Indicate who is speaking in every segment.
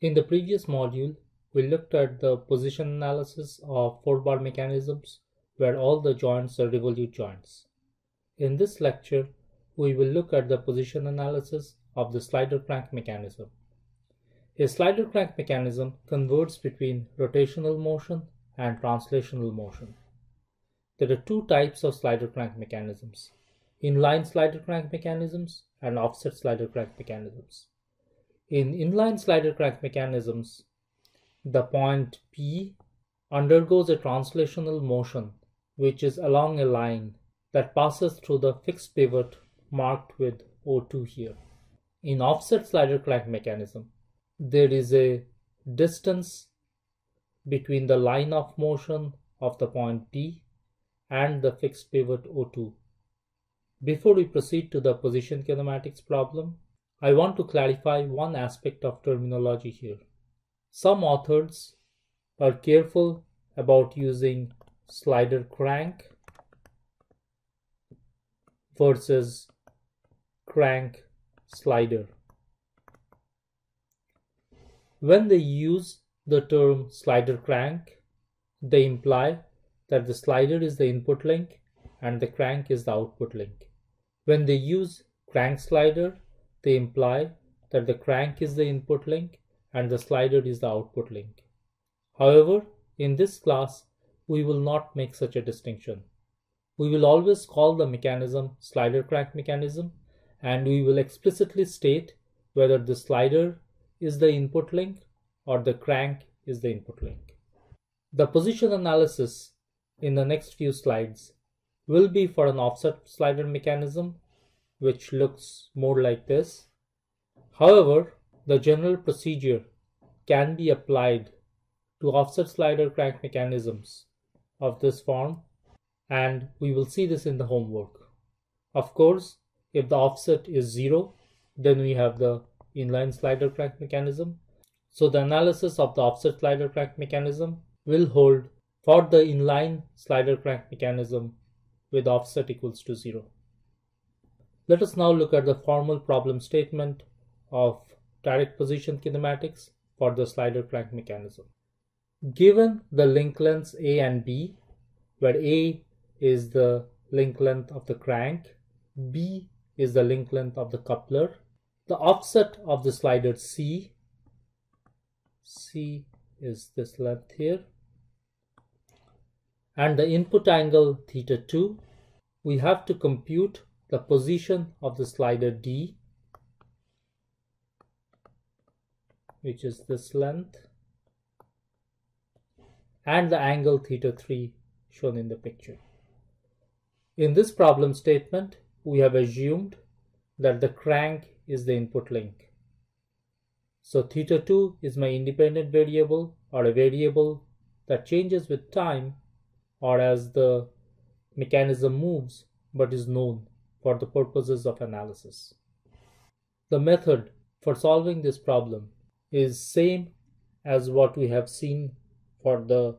Speaker 1: In the previous module, we looked at the position analysis of four bar mechanisms where all the joints are revolute joints. In this lecture, we will look at the position analysis of the slider crank mechanism. A slider crank mechanism converts between rotational motion and translational motion. There are two types of slider crank mechanisms, inline slider crank mechanisms and offset slider crank mechanisms. In inline slider crank mechanisms, the point P undergoes a translational motion which is along a line that passes through the fixed pivot marked with O2 here. In offset slider crank mechanism, there is a distance between the line of motion of the point P and the fixed pivot O2. Before we proceed to the position kinematics problem, I want to clarify one aspect of terminology here. Some authors are careful about using slider crank versus crank slider. When they use the term slider crank, they imply that the slider is the input link and the crank is the output link. When they use crank slider, they imply that the crank is the input link and the slider is the output link. However, in this class, we will not make such a distinction. We will always call the mechanism slider crank mechanism and we will explicitly state whether the slider is the input link or the crank is the input link. The position analysis in the next few slides will be for an offset slider mechanism which looks more like this. However, the general procedure can be applied to offset slider crank mechanisms of this form and we will see this in the homework. Of course, if the offset is zero, then we have the inline slider crank mechanism. So the analysis of the offset slider crank mechanism will hold for the inline slider crank mechanism with offset equals to zero. Let us now look at the formal problem statement of direct position kinematics for the slider crank mechanism. Given the link lengths A and B, where A is the link length of the crank, B is the link length of the coupler, the offset of the slider C, C is this length here, and the input angle theta 2, we have to compute the position of the slider D, which is this length, and the angle theta 3 shown in the picture. In this problem statement, we have assumed that the crank is the input link. So theta 2 is my independent variable or a variable that changes with time or as the mechanism moves but is known for the purposes of analysis. The method for solving this problem is same as what we have seen for the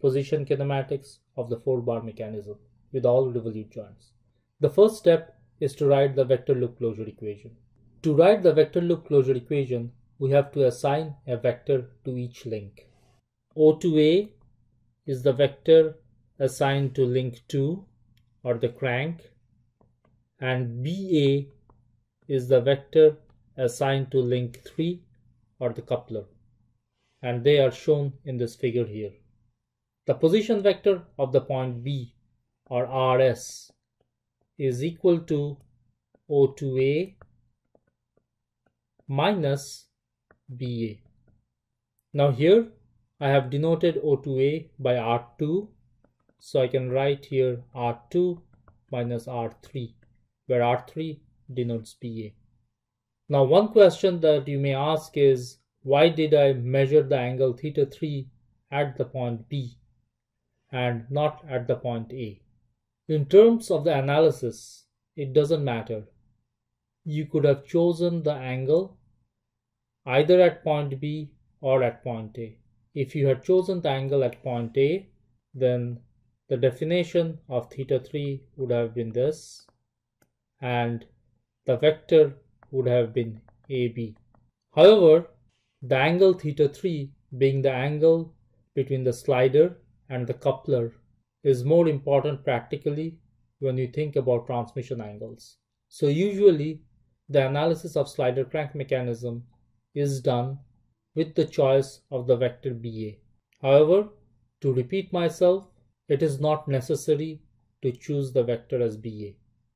Speaker 1: position kinematics of the four bar mechanism with all revolute joints. The first step is to write the vector loop closure equation. To write the vector loop closure equation, we have to assign a vector to each link. O2A is the vector assigned to link 2 or the crank and BA is the vector assigned to link 3 or the coupler and they are shown in this figure here. The position vector of the point B or RS is equal to O2A minus BA. Now here I have denoted O2A by R2 so I can write here R2 minus R3 where R3 denotes PA. Now one question that you may ask is why did I measure the angle theta 3 at the point B and not at the point A? In terms of the analysis, it doesn't matter. You could have chosen the angle either at point B or at point A. If you had chosen the angle at point A, then the definition of theta 3 would have been this and the vector would have been AB. However, The angle theta 3 being the angle between the slider and the coupler is more important practically when you think about transmission angles. So usually the analysis of slider crank mechanism is done with the choice of the vector BA. However, to repeat myself, it is not necessary to choose the vector as BA.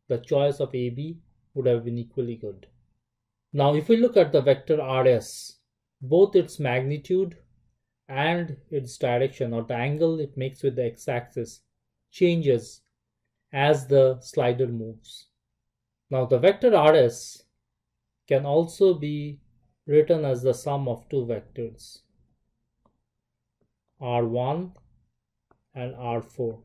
Speaker 1: The choice of AB would have been equally good. Now if we look at the vector RS, both its magnitude and its direction or the angle it makes with the x-axis changes as the slider moves. Now the vector rs can also be written as the sum of two vectors r1 and r4.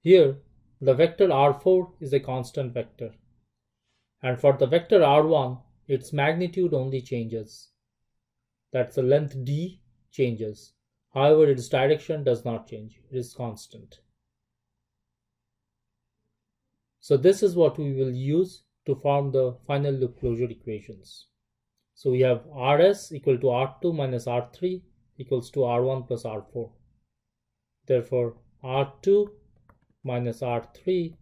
Speaker 1: Here the vector r4 is a constant vector and for the vector r1 its magnitude only changes. That's the length d changes. However, its direction does not change. It is constant. So this is what we will use to form the final loop closure equations. So we have Rs equal to R2 minus R3 equals to R1 plus R4. Therefore, R2 minus R3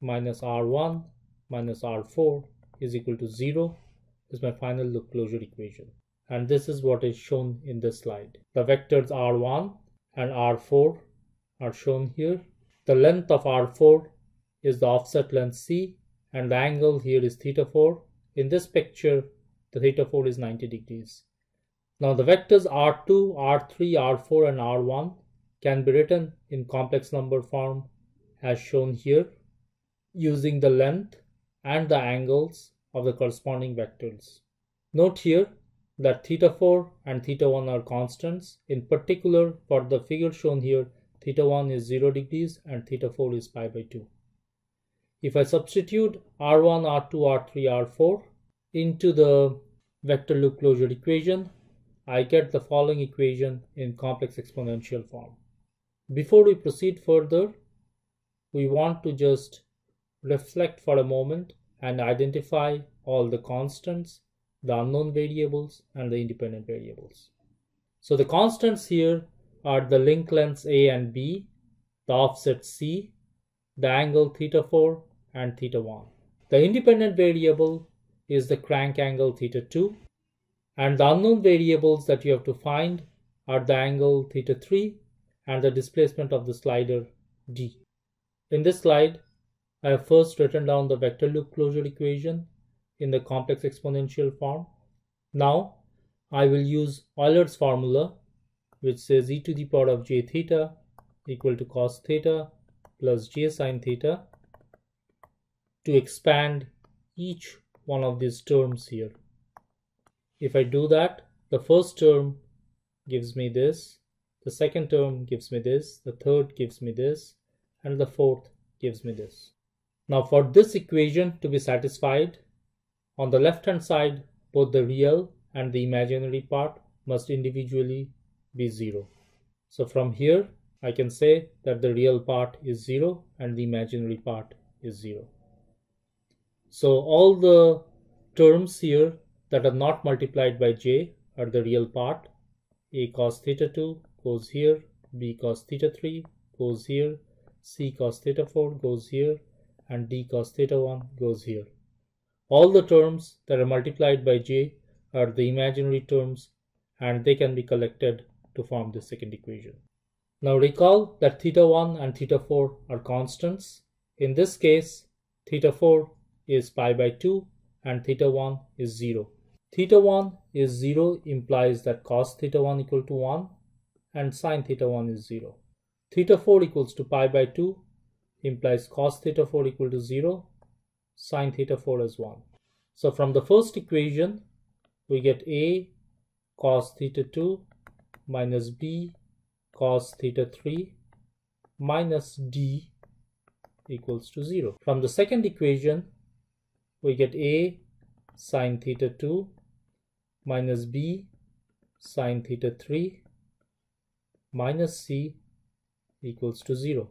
Speaker 1: minus R1 minus R4 is equal to 0 is my final loop closure equation. And this is what is shown in this slide. The vectors R1 and R4 are shown here. The length of R4 is the offset length C and the angle here is theta 4. In this picture, the theta 4 is 90 degrees. Now the vectors R2, R3, R4 and R1 can be written in complex number form as shown here using the length and the angles of the corresponding vectors. Note here that theta 4 and theta 1 are constants. In particular, for the figure shown here, theta 1 is 0 degrees and theta 4 is pi by 2. If I substitute R1, R2, R3, R4 into the vector loop closure equation, I get the following equation in complex exponential form. Before we proceed further, we want to just reflect for a moment and identify all the constants, the unknown variables, and the independent variables. So the constants here are the link lengths A and B, the offset C, the angle theta 4, and theta 1. The independent variable is the crank angle theta 2 and the unknown variables that you have to find are the angle theta 3 and the displacement of the slider d. In this slide, I have first written down the vector loop closure equation in the complex exponential form. Now, I will use Euler's formula which says e to the power of j theta equal to cos theta plus j sine theta to expand each one of these terms here. If I do that, the first term gives me this, the second term gives me this, the third gives me this, and the fourth gives me this. Now for this equation to be satisfied, on the left hand side, both the real and the imaginary part must individually be 0. So from here, I can say that the real part is 0 and the imaginary part is 0. So all the terms here that are not multiplied by j are the real part. a cos theta 2 goes here, b cos theta 3 goes here, c cos theta 4 goes here, and d cos theta 1 goes here. All the terms that are multiplied by j are the imaginary terms and they can be collected to form the second equation. Now recall that theta 1 and theta 4 are constants. In this case, theta 4 is pi by 2 and theta 1 is 0. Theta 1 is 0 implies that cos theta 1 equal to 1 and sine theta 1 is 0. Theta 4 equals to pi by 2 implies cos theta 4 equal to 0, sine theta 4 is 1. So from the first equation, we get A cos theta 2 minus B cos theta 3 minus D equals to 0. From the second equation, we get a sine theta 2 minus b sine theta 3 minus c equals to 0.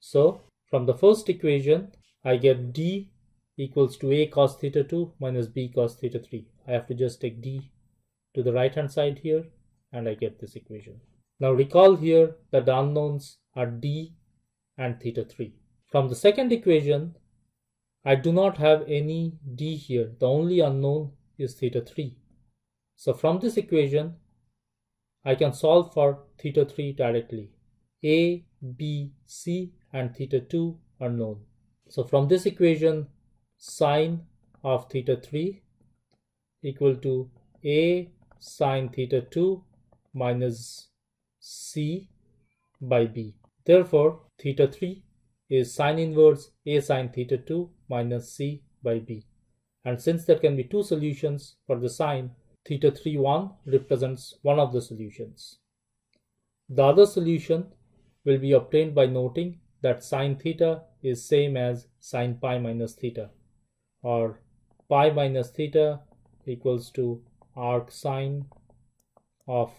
Speaker 1: So from the first equation I get d equals to a cos theta 2 minus b cos theta 3 I have to just take d to the right hand side here and I get this equation. Now recall here that the unknowns are d and theta 3. From the second equation, I do not have any d here. The only unknown is theta 3. So from this equation, I can solve for theta 3 directly. A, B, C and theta 2 are known. So from this equation, sine of theta 3 equal to A sine theta 2 minus C by B. Therefore, theta 3 is sine inverse A sine theta 2 minus C by B. And since there can be two solutions for the sine, theta 3 1 represents one of the solutions. The other solution will be obtained by noting that sine theta is same as sine pi minus theta or pi minus theta equals to arc sine of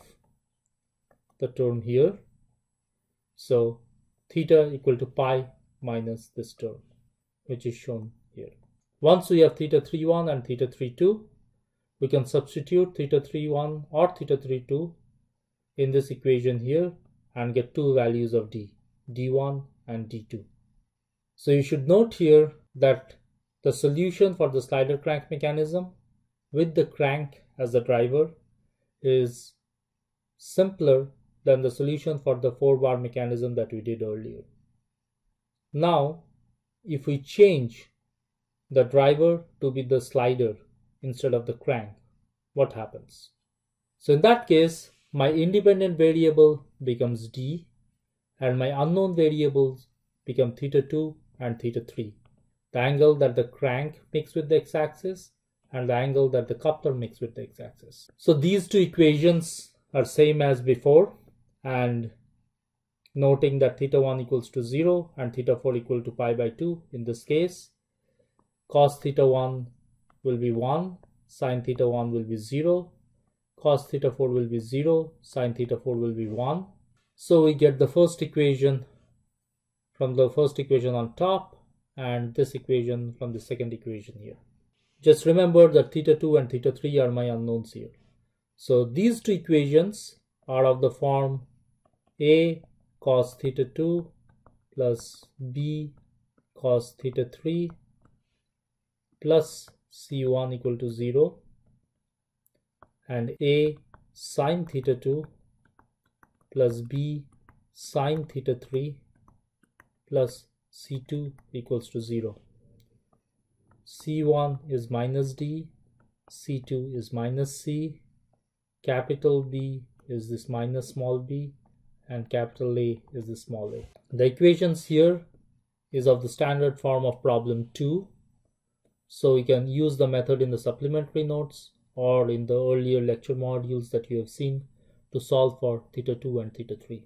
Speaker 1: the term here. So theta equal to pi minus this term which is shown here. Once we have theta 31 and theta 32 we can substitute theta 31 or theta 32 in this equation here and get two values of d, d1 and d2. So you should note here that the solution for the slider crank mechanism with the crank as the driver is simpler than the solution for the four bar mechanism that we did earlier. Now, if we change the driver to be the slider instead of the crank, what happens? So in that case, my independent variable becomes d and my unknown variables become theta 2 and theta 3. The angle that the crank makes with the x-axis and the angle that the coupler makes with the x-axis. So these two equations are same as before and noting that theta 1 equals to 0 and theta 4 equal to pi by 2 in this case cos theta 1 will be 1 sine theta 1 will be 0 cos theta 4 will be 0, sine theta 4 will be 1. So we get the first equation from the first equation on top and this equation from the second equation here. Just remember that theta 2 and theta 3 are my unknowns here. So these two equations are of the form A cos theta 2 plus B cos theta 3 plus C1 equal to 0 and a sine theta 2 plus b sine theta 3 plus c2 equals to 0. c1 is minus d, c2 is minus c, capital B is this minus small b and capital A is the small a. The equations here is of the standard form of problem 2. So we can use the method in the supplementary notes or in the earlier lecture modules that you have seen to solve for theta 2 and theta 3.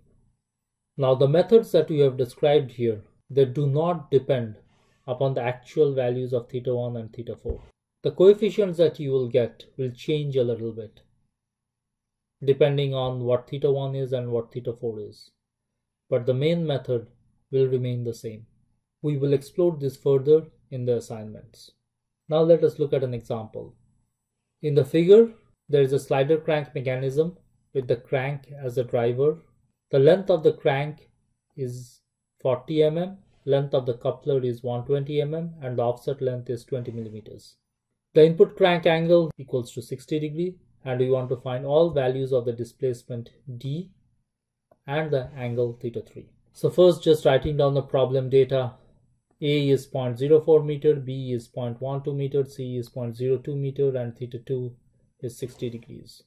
Speaker 1: Now the methods that we have described here, they do not depend upon the actual values of theta 1 and theta 4. The coefficients that you will get will change a little bit depending on what theta 1 is and what theta 4 is. But the main method will remain the same. We will explore this further in the assignments. Now let us look at an example. In the figure, there is a slider crank mechanism with the crank as the driver. The length of the crank is 40 mm, length of the coupler is 120 mm and the offset length is 20 millimeters. The input crank angle equals to 60 degree and we want to find all values of the displacement d and the angle theta 3. So first just writing down the problem data a is 0.04 meter, B is 0.12 meter, C is 0.02 meter and theta 2 is 60 degrees.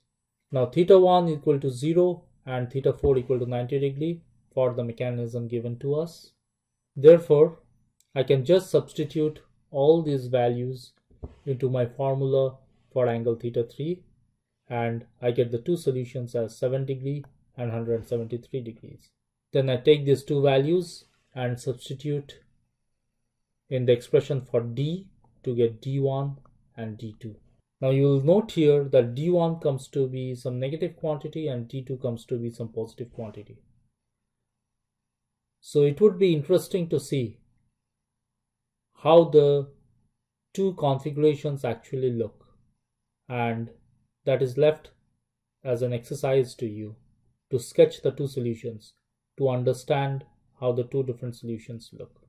Speaker 1: Now theta 1 equal to 0 and theta 4 equal to 90 degree for the mechanism given to us. Therefore, I can just substitute all these values into my formula for angle theta 3 and I get the two solutions as 7 degree and 173 degrees. Then I take these two values and substitute in the expression for d to get d1 and d2. Now you will note here that d1 comes to be some negative quantity and d2 comes to be some positive quantity. So it would be interesting to see how the two configurations actually look and that is left as an exercise to you to sketch the two solutions to understand how the two different solutions look.